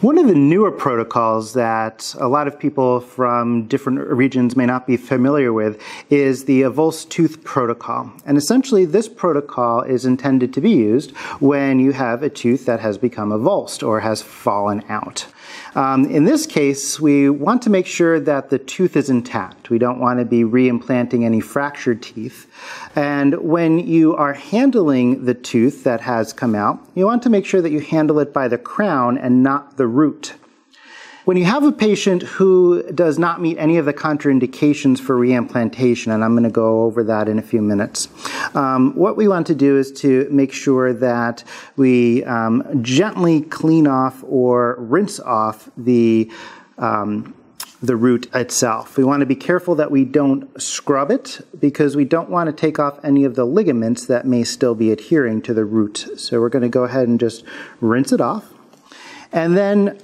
One of the newer protocols that a lot of people from different regions may not be familiar with is the avulsed tooth protocol. And essentially, this protocol is intended to be used when you have a tooth that has become avulsed or has fallen out. Um, in this case, we want to make sure that the tooth is intact. We don't want to be reimplanting any fractured teeth. And when you are handling the tooth that has come out, you want to make sure that you handle it by the crown and not the root. When you have a patient who does not meet any of the contraindications for reimplantation, and I'm going to go over that in a few minutes, um, what we want to do is to make sure that we um, gently clean off or rinse off the um, the root itself. We want to be careful that we don't scrub it because we don't want to take off any of the ligaments that may still be adhering to the root. So we're going to go ahead and just rinse it off. And then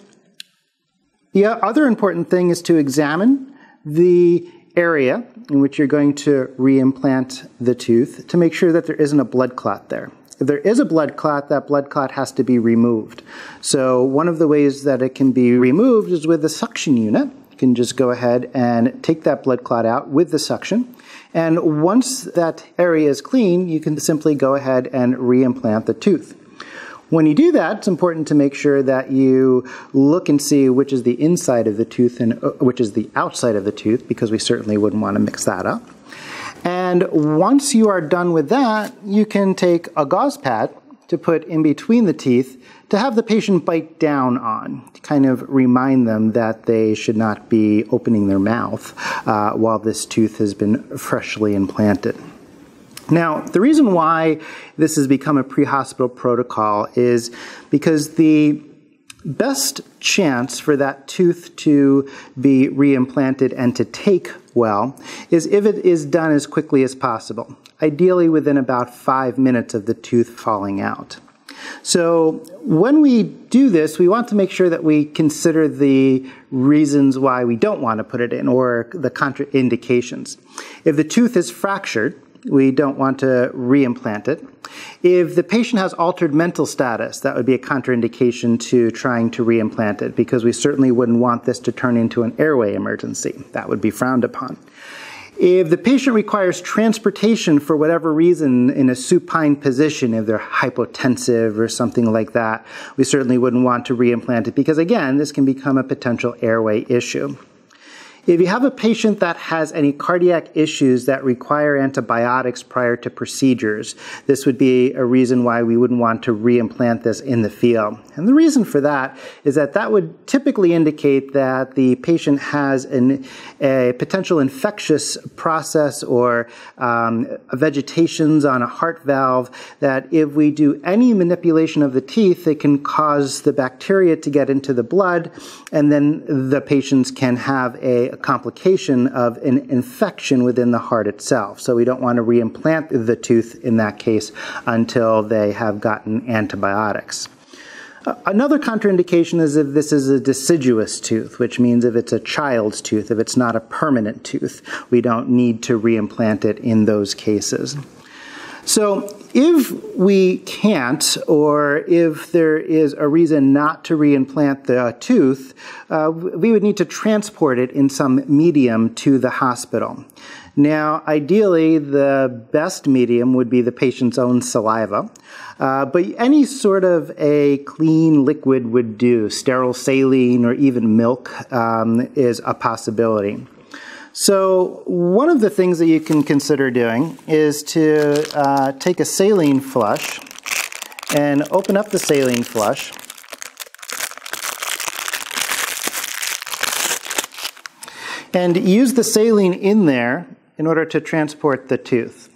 the other important thing is to examine the area in which you're going to reimplant the tooth to make sure that there isn't a blood clot there. If there is a blood clot, that blood clot has to be removed. So one of the ways that it can be removed is with a suction unit. You can just go ahead and take that blood clot out with the suction. And once that area is clean, you can simply go ahead and reimplant the tooth. When you do that, it's important to make sure that you look and see which is the inside of the tooth and uh, which is the outside of the tooth, because we certainly wouldn't want to mix that up. And once you are done with that, you can take a gauze pad to put in between the teeth to have the patient bite down on, to kind of remind them that they should not be opening their mouth uh, while this tooth has been freshly implanted. Now, the reason why this has become a pre hospital protocol is because the best chance for that tooth to be reimplanted and to take well is if it is done as quickly as possible, ideally within about five minutes of the tooth falling out. So, when we do this, we want to make sure that we consider the reasons why we don't want to put it in or the contraindications. If the tooth is fractured, we don't want to reimplant it. If the patient has altered mental status, that would be a contraindication to trying to reimplant it because we certainly wouldn't want this to turn into an airway emergency. That would be frowned upon. If the patient requires transportation for whatever reason in a supine position, if they're hypotensive or something like that, we certainly wouldn't want to reimplant it because, again, this can become a potential airway issue. If you have a patient that has any cardiac issues that require antibiotics prior to procedures, this would be a reason why we wouldn't want to reimplant this in the field. And the reason for that is that that would typically indicate that the patient has an, a potential infectious process or um, vegetations on a heart valve that if we do any manipulation of the teeth, it can cause the bacteria to get into the blood, and then the patients can have a a complication of an infection within the heart itself. So we don't want to reimplant the tooth in that case until they have gotten antibiotics. Uh, another contraindication is if this is a deciduous tooth, which means if it's a child's tooth, if it's not a permanent tooth, we don't need to reimplant it in those cases. So, if we can't, or if there is a reason not to reimplant the tooth, uh, we would need to transport it in some medium to the hospital. Now, ideally, the best medium would be the patient's own saliva, uh, but any sort of a clean liquid would do. Sterile saline or even milk um, is a possibility. So, one of the things that you can consider doing is to uh, take a saline flush and open up the saline flush. And use the saline in there in order to transport the tooth.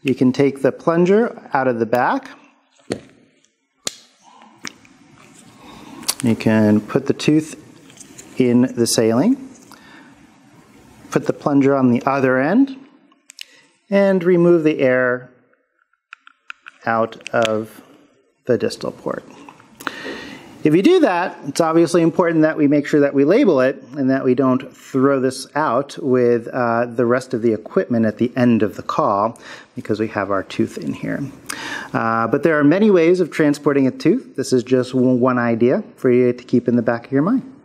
You can take the plunger out of the back. You can put the tooth in the saline put the plunger on the other end, and remove the air out of the distal port. If you do that, it's obviously important that we make sure that we label it and that we don't throw this out with uh, the rest of the equipment at the end of the call because we have our tooth in here. Uh, but there are many ways of transporting a tooth. This is just one idea for you to keep in the back of your mind.